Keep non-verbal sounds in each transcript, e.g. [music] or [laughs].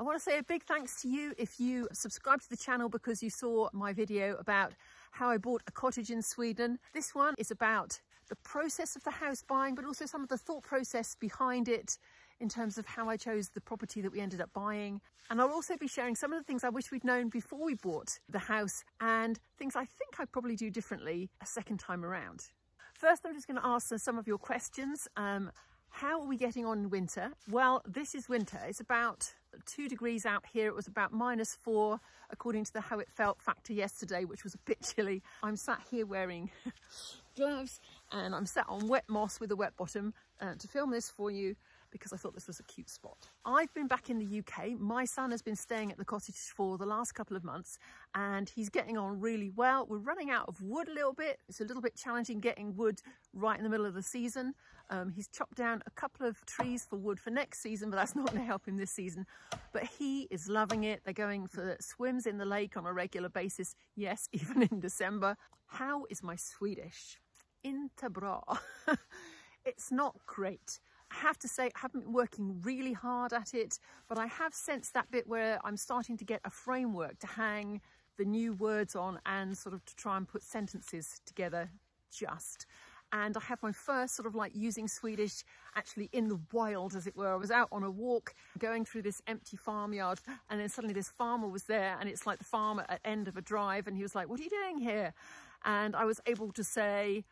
I want to say a big thanks to you if you subscribe to the channel because you saw my video about how I bought a cottage in Sweden. This one is about the process of the house buying, but also some of the thought process behind it in terms of how I chose the property that we ended up buying. And I'll also be sharing some of the things I wish we'd known before we bought the house and things I think I'd probably do differently a second time around. First, I'm just going to answer some of your questions. Um, how are we getting on in winter? Well, this is winter. It's about two degrees out here. It was about minus four, according to the how it felt factor yesterday, which was a bit chilly. I'm sat here wearing [laughs] gloves and I'm sat on wet moss with a wet bottom uh, to film this for you because I thought this was a cute spot. I've been back in the UK. My son has been staying at the cottage for the last couple of months and he's getting on really well. We're running out of wood a little bit. It's a little bit challenging getting wood right in the middle of the season. Um, he's chopped down a couple of trees for wood for next season, but that's not going to help him this season. But he is loving it. They're going for swims in the lake on a regular basis. Yes, [laughs] even in December. How is my Swedish? Inte bra. [laughs] it's not great. Have to say, I haven't been working really hard at it, but I have sensed that bit where I'm starting to get a framework to hang the new words on and sort of to try and put sentences together just. And I have my first sort of like using Swedish actually in the wild, as it were. I was out on a walk going through this empty farmyard and then suddenly this farmer was there and it's like the farmer at end of a drive and he was like, what are you doing here? And I was able to say,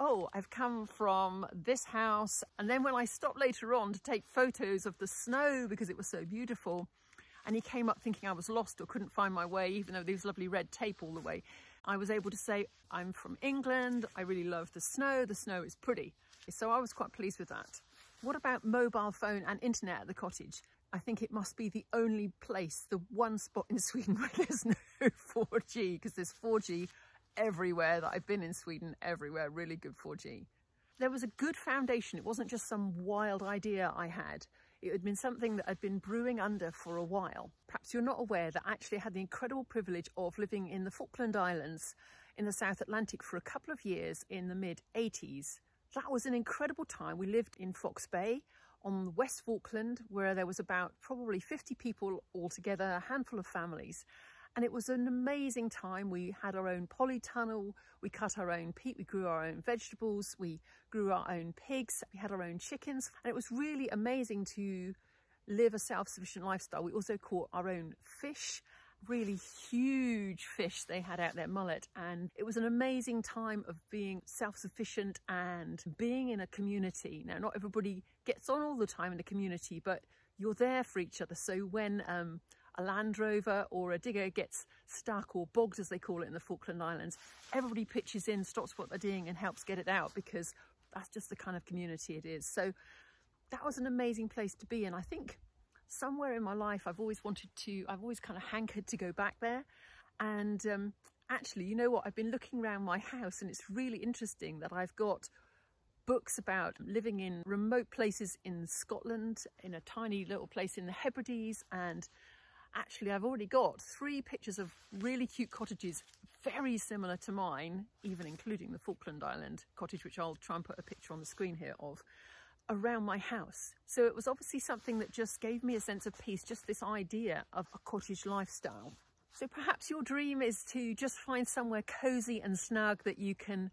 oh, I've come from this house. And then when I stopped later on to take photos of the snow because it was so beautiful, and he came up thinking I was lost or couldn't find my way, even though there was lovely red tape all the way, I was able to say, I'm from England. I really love the snow. The snow is pretty. So I was quite pleased with that. What about mobile phone and internet at the cottage? I think it must be the only place, the one spot in [laughs] Sweden where there's no 4G because there's 4G everywhere that I've been in Sweden, everywhere, really good 4G. There was a good foundation. It wasn't just some wild idea I had. It had been something that I'd been brewing under for a while. Perhaps you're not aware that I actually had the incredible privilege of living in the Falkland Islands in the South Atlantic for a couple of years in the mid 80s. That was an incredible time. We lived in Fox Bay on West Falkland where there was about probably 50 people altogether, a handful of families and it was an amazing time. We had our own polytunnel, we cut our own peat, we grew our own vegetables, we grew our own pigs, we had our own chickens, and it was really amazing to live a self-sufficient lifestyle. We also caught our own fish, really huge fish they had out there, mullet, and it was an amazing time of being self-sufficient and being in a community. Now, not everybody gets on all the time in a community, but you're there for each other. So when um, a Land Rover or a digger gets stuck or bogged, as they call it in the Falkland Islands, everybody pitches in, stops what they're doing and helps get it out because that's just the kind of community it is. So that was an amazing place to be. And I think somewhere in my life, I've always wanted to, I've always kind of hankered to go back there. And um, actually, you know what? I've been looking around my house and it's really interesting that I've got books about living in remote places in Scotland, in a tiny little place in the Hebrides and Actually, I've already got three pictures of really cute cottages, very similar to mine, even including the Falkland Island cottage, which I'll try and put a picture on the screen here of, around my house. So it was obviously something that just gave me a sense of peace, just this idea of a cottage lifestyle. So perhaps your dream is to just find somewhere cozy and snug that you can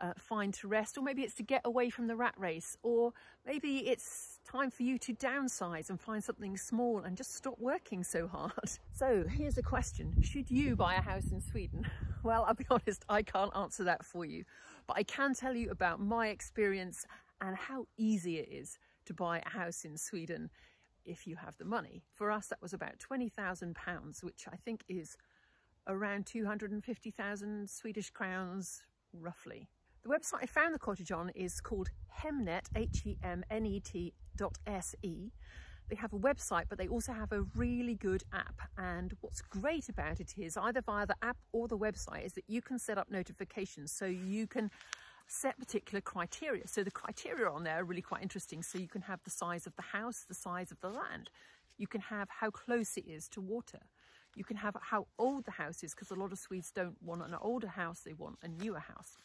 uh, find to rest, or maybe it's to get away from the rat race, or maybe it's time for you to downsize and find something small and just stop working so hard. [laughs] So here's a question. Should you buy a house in Sweden? [laughs] Well, I'll be honest, I can't answer that for you, but I can tell you about my experience and how easy it is to buy a house in Sweden if you have the money. For us, that was about £20,000, which I think is around 250,000 Swedish crowns, roughly. The website I found the cottage on is called Hemnet, H-E-M-N-E-T dot S-E. They have a website, but they also have a really good app. And what's great about it is either via the app or the website is that you can set up notifications. So you can set particular criteria. So the criteria on there are really quite interesting. So you can have the size of the house, the size of the land. You can have how close it is to water. You can have how old the house is because a lot of Swedes don't want an older house, they want a newer house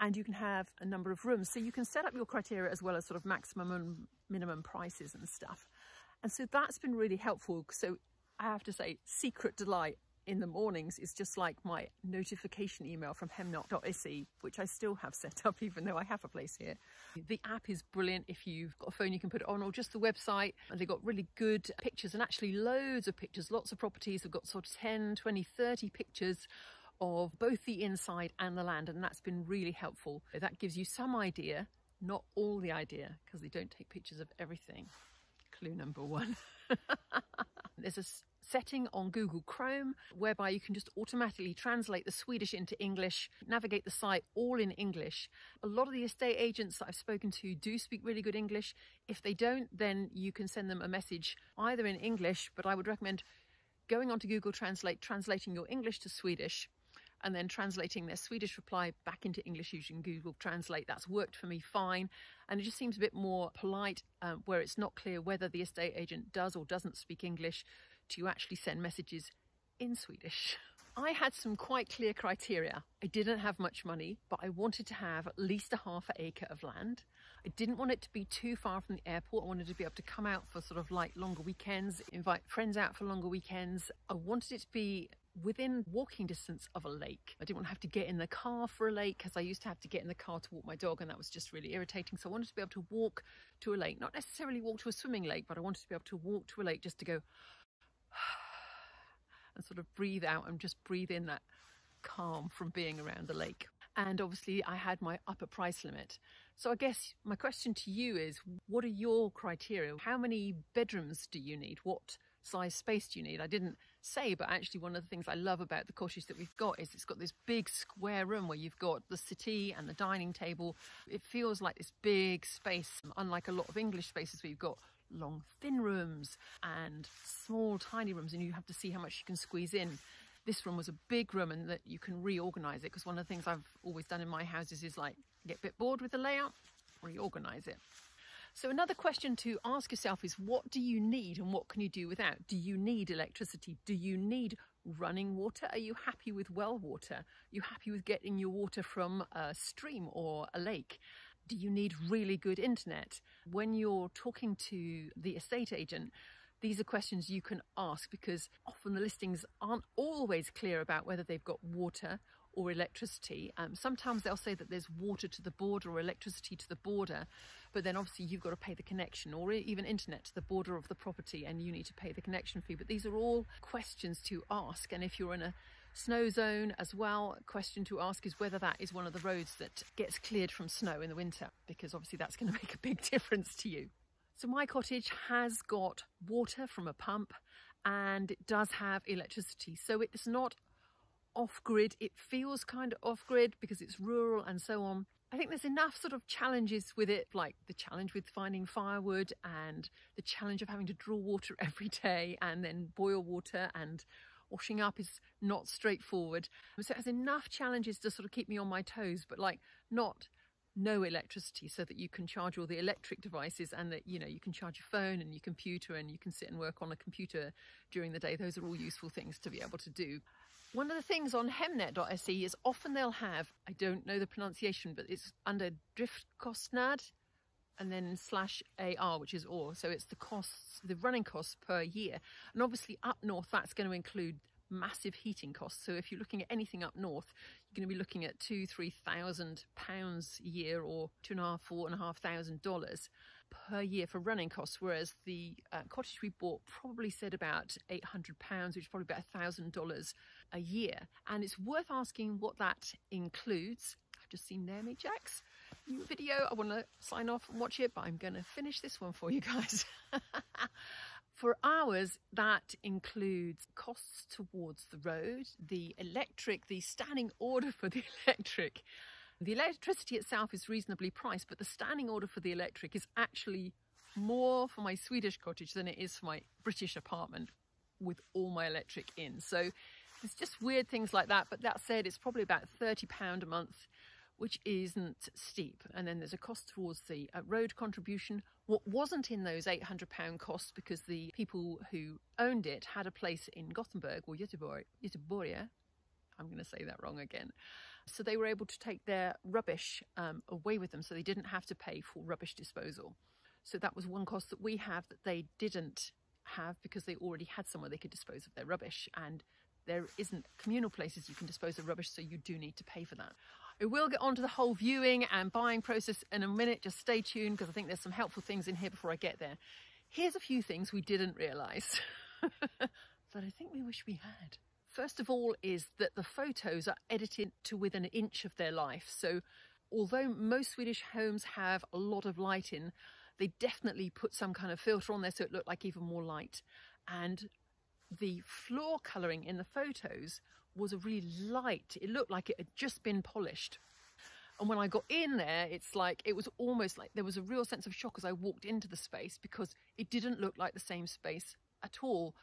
and you can have a number of rooms. So you can set up your criteria as well as sort of maximum and minimum prices and stuff. And so that's been really helpful. So I have to say, secret delight in the mornings is just like my notification email from hemnet.se, which I still have set up [laughs] even though I have a place here. The app is brilliant if you've got a phone you can put it on or just the website. And they've got really good pictures and actually loads of pictures. Lots of properties have got sort of 10, 20, 30 pictures of both the inside and the land and that's been really helpful. That gives you some idea, not all the idea because they don't take pictures of everything. Clue number one. [laughs] There's a setting on Google Chrome whereby you can just automatically translate the Swedish into English, navigate the site all in English. A lot of the estate agents that I've spoken to do speak really good English. If they don't, then you can send them a message either in English, but I would recommend going onto Google Translate, translating your English to Swedish, and then translating their Swedish reply back into English using Google Translate. That's worked for me fine. And it just seems a bit more polite um, where it's not clear whether the estate agent does or doesn't speak English to actually send messages in Swedish. I had some quite clear criteria. I didn't have much money, but I wanted to have at least a half an acre of land. I didn't want it to be too far from the airport. I wanted to be able to come out for sort of like longer weekends, invite friends out for longer weekends. I wanted it to be within walking distance of a lake. I didn't want to have to get in the car for a lake because I used to have to get in the car to walk my dog and that was just really irritating. So I wanted to be able to walk to a lake, not necessarily walk to a swimming lake, but I wanted to be able to walk to a lake just to go [sighs] and sort of breathe out and just breathe in that calm from being around the lake. And obviously I had my upper price limit. So I guess my question to you is, what are your criteria? How many bedrooms do you need? What size space do you need? I didn't say, but actually one of the things I love about the cottage that we've got is it's got this big square room where you've got the settee and the dining table. It feels like this big space, unlike a lot of English spaces where you've got long thin rooms and small tiny rooms and you have to see how much you can squeeze in this room was a big room and that you can reorganize it because one of the things I've always done in my houses is like get a bit bored with the layout, reorganize it. So another question to ask yourself is what do you need and what can you do without? Do you need electricity? Do you need running water? Are you happy with well water? Are you happy with getting your water from a stream or a lake? Do you need really good internet? When you're talking to the estate agent, these are questions you can ask because often the listings aren't always clear about whether they've got water or electricity. Um, sometimes they'll say that there's water to the border or electricity to the border, but then obviously you've got to pay the connection or even internet to the border of the property and you need to pay the connection fee. But these are all questions to ask. And if you're in a snow zone as well, a question to ask is whether that is one of the roads that gets cleared from snow in the winter, because obviously that's going [laughs] to make a big difference to you. So my cottage has got water from a pump and it does have electricity. So it's not off grid. It feels kind of off grid because it's rural and so on. I think there's enough sort of challenges with it, like the challenge with finding firewood and the challenge of having to draw water [laughs] every day and then boil water and washing up is not straightforward. So it has enough challenges to sort of keep me on my toes, but like not no electricity so that you can charge all the electric devices and that you know you can charge your phone and your computer and you can sit and work on a computer during the day those are all useful things to be able to do one of the things on hemnet.se is often they'll have i don't know the pronunciation but it's under driftkostnad and then slash AR, which is or. So it's the costs, the running costs per year. And obviously up north, that's going to include massive heating costs. So if you're looking at anything up north, going to be looking at two, three thousand pounds a year, or two and a half, four and a half thousand dollars per year for running costs. Whereas the uh, cottage we bought probably said about eight hundred pounds, which is probably about a thousand dollars a year. And it's worth asking what that includes. I've just seen Naomi Jacks new video. I want to sign off and watch it, but I'm going to finish this one for you guys. [laughs] For ours, that includes costs towards the road, the electric, the standing order for the [laughs] electric. The electricity itself is reasonably priced, but the standing order for the electric is actually more for my Swedish cottage than it is for my British apartment with all my electric in. So it's just weird things like that. But that said, it's probably about £30 a month which isn't steep. And then there's a cost towards the uh, road contribution. What wasn't in those £800 costs because the people who owned it had a place in Gothenburg or Göteborg, I'm going to say that wrong again. So they were able to take their rubbish um, away with them so they didn't have to pay for rubbish disposal. So that was one cost that we have that they didn't have because they already had somewhere they could dispose of their rubbish and there isn't communal places you can dispose of rubbish so you do need to pay for that. I will get on to the whole viewing and buying process in a minute, just stay tuned because I think there's some helpful things in here before I get there. Here's a few things we didn't realise [laughs] that I think we wish we had. First of all is that the photos are edited to within an inch of their life. So although most Swedish homes have a lot of light in, they definitely put some kind of filter on there so it looked like even more light. And the floor colouring in the photos was a really light. It looked like it had just been polished. And when I got in there, it's like, it was almost like there was a real sense of shock as I walked into the space because it didn't look like the same space at all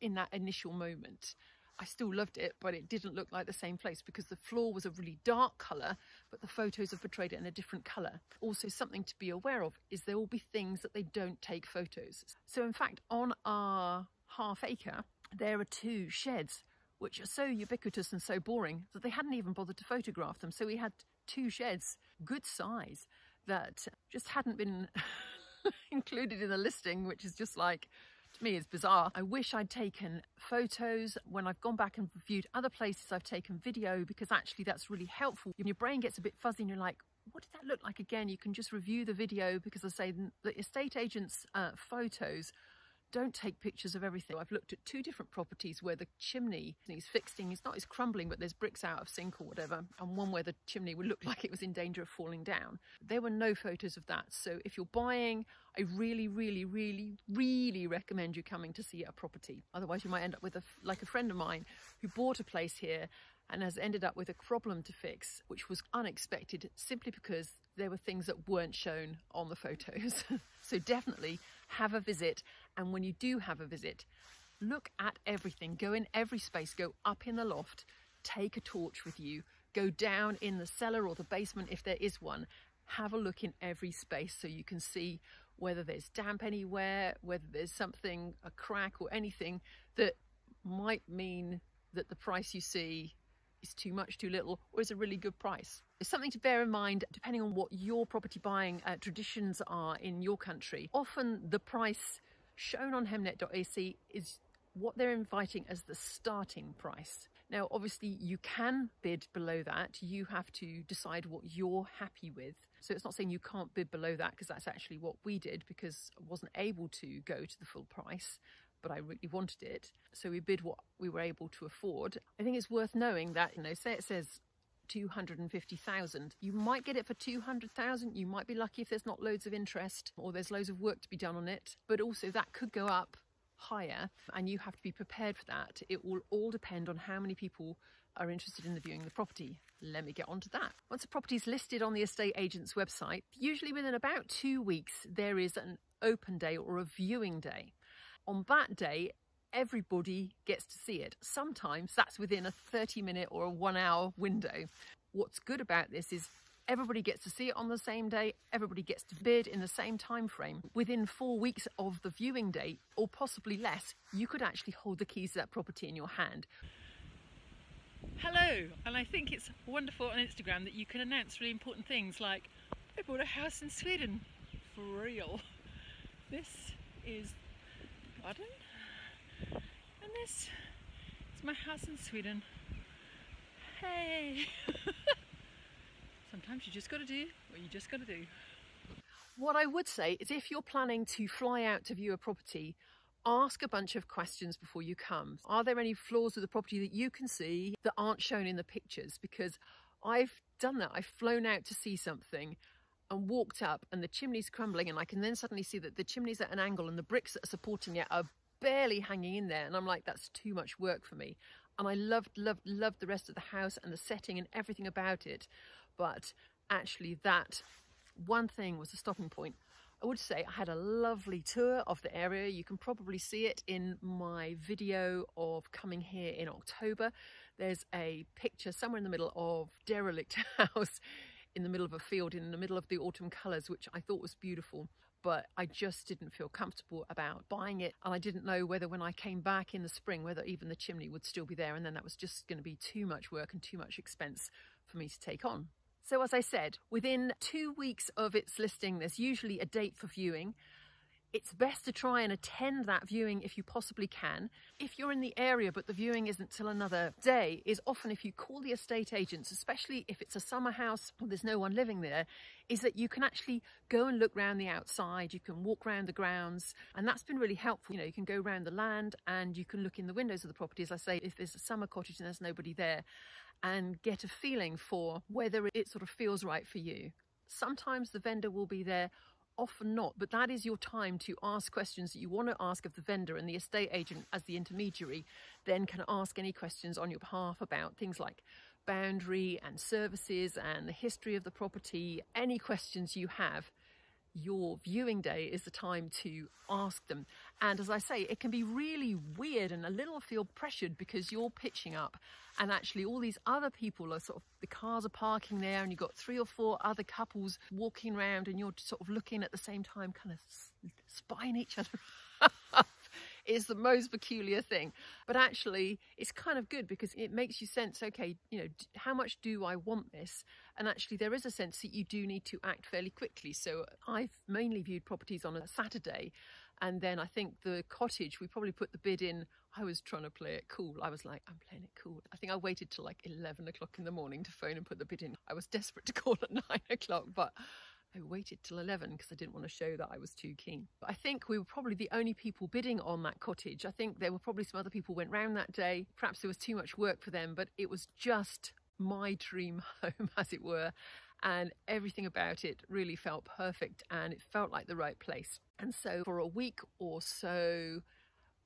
in that initial moment. I still loved it, but it didn't look like the same place because the floor was a really dark colour, but the photos have portrayed it in a different colour. Also, something to be aware of is there will be things that they don't take photos. So in fact, on our half acre, there are two sheds which are so ubiquitous and so boring that they hadn't even bothered to photograph them. So we had two sheds, good size, that just hadn't been [laughs] included in the listing, which is just like, to me, is bizarre. I wish I'd taken photos. When I've gone back and viewed other places, I've taken video because actually that's really helpful. When your brain gets a bit fuzzy and you're like, what did that look like again? You can just review the video because I say the estate agent's uh, photos don't take pictures of everything. I've looked at two different properties where the chimney is fixing, it's not, it's crumbling, but there's bricks out of sink or whatever, and one where the chimney would look [laughs] like it was in danger of falling down. There were no photos of that. So if you're buying, I really, really, really, really recommend you coming to see a property. Otherwise you might end up with a, like a friend of mine who bought a place here and has ended up with a problem to fix, which was unexpected simply because there were things that weren't shown on the photos. [laughs] so definitely have a visit. And when you do have a visit, look at everything. Go in every space, go up in the loft, take a torch with you, go down in the cellar or the basement if there is one. Have a look in every space so you can see whether there's damp anywhere, whether there's something, a crack or anything that might mean that the price you see is too much, too little, or is a really good price. It's something to bear in mind depending on what your property buying uh, traditions are in your country. Often the price shown on hemnet.se is what they're inviting as the starting price. Now, obviously, you can bid below that. You have to decide what you're happy with. So it's not saying you can't bid below that because that's actually what we did because I wasn't able to go to the full price but I really wanted it. So we bid what we were able to afford. I think it's worth knowing that, you know, say it says 250,000. You might get it for 200,000. You might be lucky if there's not loads of interest or there's loads of work to be done on it. But also that could go up higher and you have to be prepared for that. It will all depend on how many people are interested in the viewing the property. Let me get on to that. Once a property is listed on the estate agent's website, usually within about two weeks, there is an open day or a viewing day on that day, everybody gets to see it. Sometimes that's within a 30 minute or a one hour window. What's good about this is everybody gets to see it on the same day, everybody gets to bid in the same time frame. Within four weeks of the viewing date, or possibly less, you could actually hold the keys to that property in your hand. Hello, and I think it's wonderful on Instagram that you can announce really important things like, I bought a house in Sweden, for real. This is And this is my house in Sweden. Hey! [laughs] Sometimes you just got to do what you just got to do. What I would say is if you're planning to fly out to view a property, ask a bunch of questions before you come. Are there any flaws with the property that you can see that aren't shown in the pictures? Because I've done that. I've flown out to see something and walked up and the chimney's crumbling and I can then suddenly see that the chimney's at an angle and the bricks that are supporting it are barely hanging in there and I'm like that's too much work for me. And I loved loved loved the rest of the house and the setting and everything about it. But actually that one thing was a stopping point. I would say I had a lovely tour of the area. You can probably see it in my video of coming here in October. There's a picture somewhere in the middle of derelict [laughs] house in the middle of a field in the middle of the autumn colours, which I thought was beautiful. But I just didn't feel comfortable about buying it. And I didn't know whether when I came back in the spring, whether even the chimney would still be there. And then that was just going to be too much work and too much expense for me to take on. So as I said, within two weeks of its listing, there's usually a date for viewing. It's best to try and attend that viewing if you possibly can. If you're in the area but the viewing isn't till another day, is often if you call the estate agents, especially if it's a summer house or there's no one living there, is that you can actually go and look around the outside, you can walk around the grounds, and that's been really helpful. You know, you can go around the land and you can look in the windows of the property. As I say, if there's a summer cottage and there's nobody there, and get a feeling for whether it sort of feels right for you. Sometimes the vendor will be there often not, but that is your time to ask questions that you want to ask of the vendor and the estate agent as the intermediary then can ask any questions on your behalf about things like boundary and services and the history of the property, any questions you have your viewing day is the time to ask them. And as I say, it can be really weird and a little feel pressured because you're pitching up and actually all these other people are sort of, the cars are parking there and you've got three or four other couples walking around and you're sort of looking at the same time, kind of spying each other [laughs] is the most peculiar thing. But actually, it's kind of good because it makes you sense, okay, you know, how much do I want this? And actually, there is a sense that you do need to act fairly quickly. So I've mainly viewed properties on a Saturday. And then I think the cottage, we probably put the bid in. I was trying to play it cool. I was like, I'm playing it cool. I think I waited till like 11 o'clock in the morning to phone and put the bid in. I was desperate to [laughs] call at nine o'clock, but I waited till 11 because I didn't want to show that I was too keen. But I think we were probably the only people bidding on that cottage. I think there were probably some other people went round that day. Perhaps there was too much work for them, but it was just my dream [laughs] home, as it were. And everything about it really felt perfect and it felt like the right place. And so for a week or so,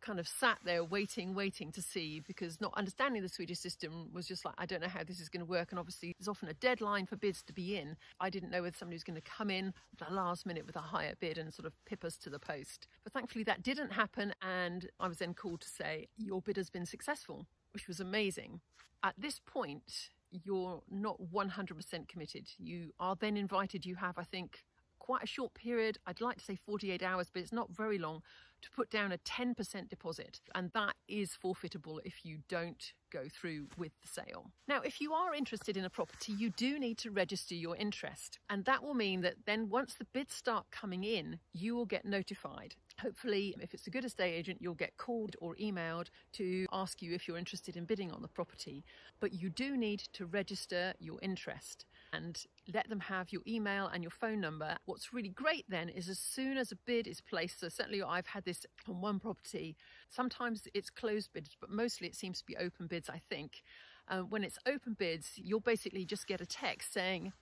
kind of sat there waiting, waiting to see because not understanding the Swedish system was just like, I don't know how this is going to work. And obviously, there's often a deadline for bids to be in. I didn't know whether somebody was going to come in at the last minute with a higher bid and sort of pip us to the post. But thankfully, that didn't happen. And I was then called to say, Your bid has been successful, which was amazing. At this point, you're not 100% committed. You are then invited, you have, I think, quite a short period. I'd like to say 48 hours, but it's not very long to put down a 10% deposit, and that is forfeitable if you don't go through with the sale. Now, if you are interested in a property, you do need to register your interest, and that will mean that then once the bids start coming in, you will get notified. Hopefully, if it's a good estate agent, you'll get called or emailed to ask you if you're interested in bidding on the property. But you do need to register your interest and let them have your email and your phone number. What's really great then is as soon as a bid is placed, so certainly I've had this on one property, sometimes it's closed bids, but mostly it seems to be open bids, I think. Uh, when it's open bids, you'll basically just get a text saying,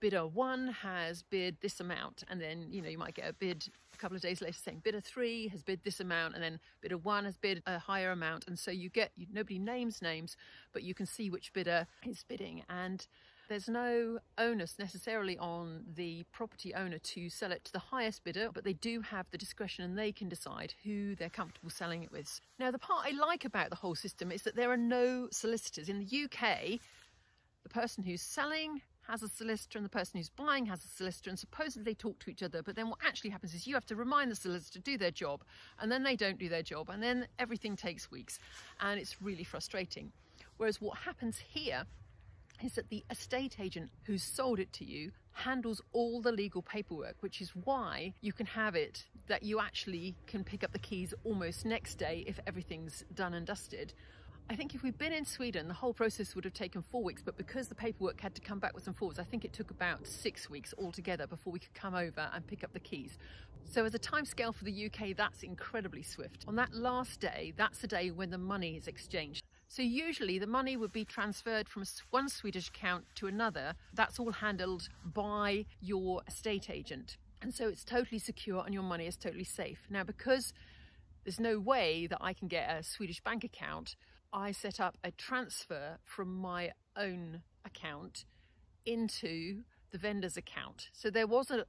bidder one has bid this amount and then you know you might get a bid a couple of days later saying bidder three has bid this amount and then bidder one has bid a higher amount and so you get you, nobody names names but you can see which bidder is bidding and there's no onus necessarily on the property owner to sell it to the highest bidder, but they do have the discretion and they can decide who they're comfortable selling it with. Now, the part I like about the whole system is that there are no solicitors. In the UK, the person who's selling has a solicitor and the person who's buying has a solicitor and supposedly they talk to each other but then what actually happens is you have to remind the solicitor to do their job and then they don't do their job and then everything takes weeks and it's really frustrating whereas what happens here is that the estate agent who sold it to you handles all the legal paperwork, which is why you can have it that you actually can pick up the keys almost next day if everything's done and dusted. I think if we'd been in Sweden, the whole process would have taken four weeks, but because the paperwork had to come back with some forwards, I think it took about six weeks altogether before we could come over and pick up the keys. So as a timescale for the UK, that's incredibly swift. On that last day, that's the day when the money is exchanged. So usually the money would be transferred from one Swedish account to another. That's all handled by your estate agent. And so it's totally secure and your money is totally safe. Now, because there's no way that I can get a Swedish bank account, I set up a transfer from my own account into the vendor's account. So there was a,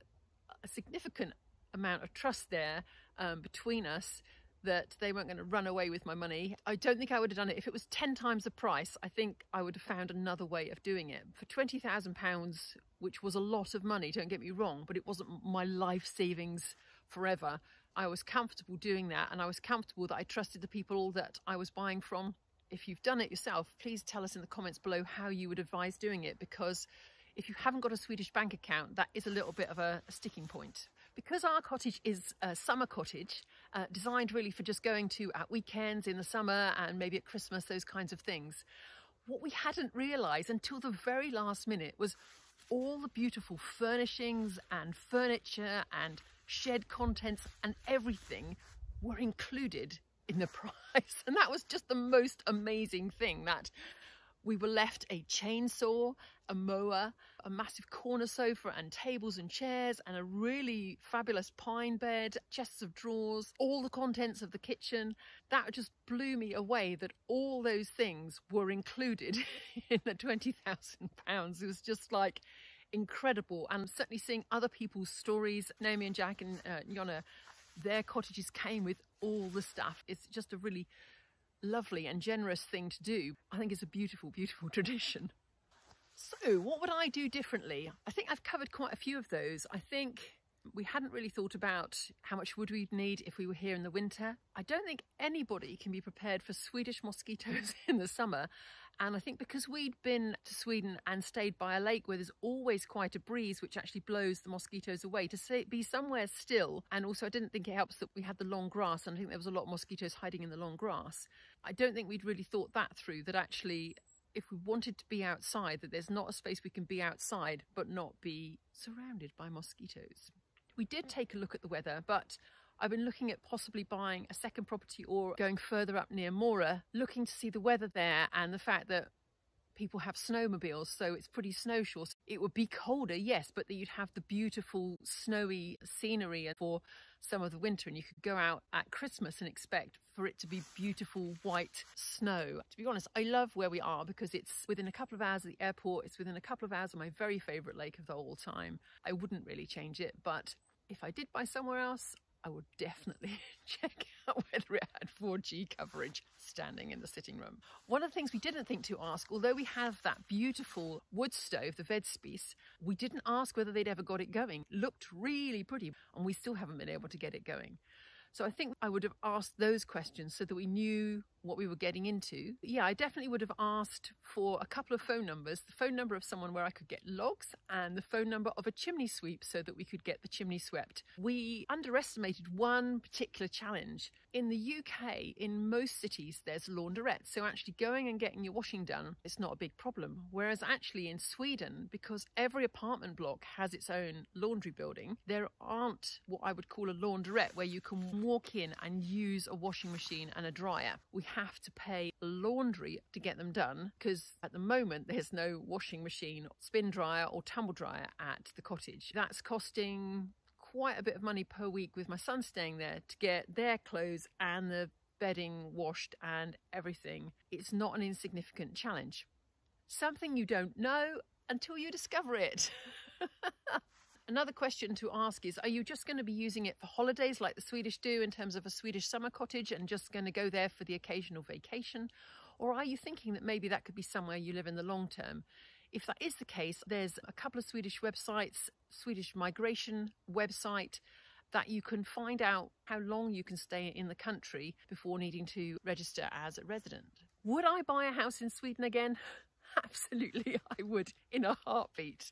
a significant amount of trust there um, between us that they weren't going to run away with my money. I don't think I would have done it. If it was 10 times the price, I think I would have found another way of doing it. For £20,000, which was a lot of money, don't get me wrong, but it wasn't my life savings forever. I was comfortable doing that and I was comfortable that I trusted the people that I was buying from. If you've done it yourself, please tell us in the comments below how you would advise doing it because if you haven't got a Swedish bank account, that is a little bit of a, a sticking point. Because our cottage is a summer cottage, uh, designed really for just going to at weekends in the summer and maybe at Christmas, those kinds of things, what we hadn't realised until the very last minute was all the beautiful furnishings and furniture and shed contents and everything were included in the [laughs] price. And that was just the most amazing thing that we were left a chainsaw, a mower, a massive corner sofa and tables and chairs and a really fabulous pine bed, chests of drawers, all the contents of the kitchen. That just blew me away that all those things were included [laughs] in the £20,000. It was just like incredible and certainly seeing other people's stories, Naomi and Jack and uh, Yona, their cottages came with all the stuff. It's just a really lovely and generous thing to do. I think it's a beautiful, beautiful [laughs] tradition. So what would I do differently? I think I've covered quite a few of those. I think we hadn't really thought about how much wood we'd need if we were here in the winter. I don't think anybody can be prepared for Swedish mosquitoes [laughs] in the summer. And I think because we'd been to Sweden and stayed by a lake where there's always quite a breeze, which actually blows the mosquitoes away, to say, be somewhere still. And also, I didn't think it helps that we had the long grass, and I think there was a lot of mosquitoes hiding in the long grass. I don't think we'd really thought that through, that actually if we wanted to be outside, that there's not a space we can be outside but not be surrounded by mosquitoes. We did take a look at the weather, but I've been looking at possibly buying a second property or going further up near Mora, looking to see the weather there and the fact that people have snowmobiles, so it's pretty snowshore. It would be colder, yes, but that you'd have the beautiful snowy scenery for some of the winter, and you could go out at Christmas and expect for it to be beautiful white snow. To be honest, I love where we are because it's within a couple of hours of the airport, it's within a couple of hours of my very favourite lake of the whole time. I wouldn't really change it, but if I did buy somewhere else, I would definitely [laughs] check out whether it had 4G coverage standing in the sitting room. One of the things we didn't think to ask, although we have that beautiful wood stove, the Vedspis, we didn't ask whether they'd ever got it going. Looked really pretty, and we still haven't been able to get it going. So I think I would have asked those questions so that we knew what we were getting into. Yeah, I definitely would have asked for a couple of phone numbers, the phone number of someone where I could get logs and the phone number of a chimney sweep so that we could get the chimney swept. We underestimated one particular challenge. In the UK, in most cities, there's launderettes. So actually going and getting your washing done it's not a big problem. Whereas actually in Sweden, because every apartment block has its own laundry building, there aren't what I would call a launderette where you can walk in and use a washing machine and a dryer. We have to pay laundry to get them done because at the moment there's no washing machine, spin dryer or tumble dryer at the cottage. That's costing quite a bit of money per week with my son staying there to get their clothes and the bedding washed and everything. It's not an insignificant challenge. Something you don't know until you discover it. [laughs] Another question to ask is, are you just going to be using it for holidays like the Swedish do in terms of a Swedish summer cottage and just going to go there for the occasional vacation? Or are you thinking that maybe that could be somewhere you live in the long term? If that is the case, there's a couple of Swedish websites, Swedish migration website, that you can find out how long you can stay in the country before needing to register as a resident. Would I buy a house in Sweden again? [laughs] Absolutely, I would in a heartbeat.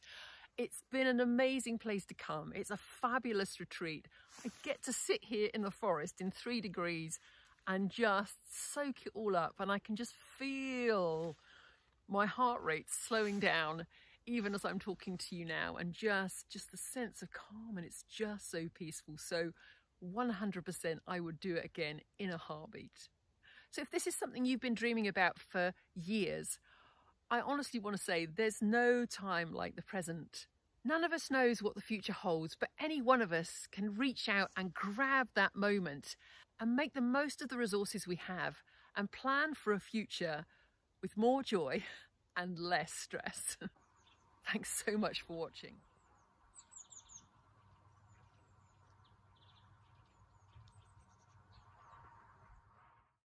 It's been an amazing place to come. It's a fabulous retreat. I get to sit here in the forest in three degrees and just soak it all up and I can just feel my heart rate slowing down even as I'm talking to you now and just just the sense of calm and it's just so peaceful so 100% I would do it again in a heartbeat so if this is something you've been dreaming about for years I honestly want to say there's no time like the present. None of us knows what the future holds, but any one of us can reach out and grab that moment and make the most of the resources we have and plan for a future with more joy and less stress. [laughs] Thanks so much for watching.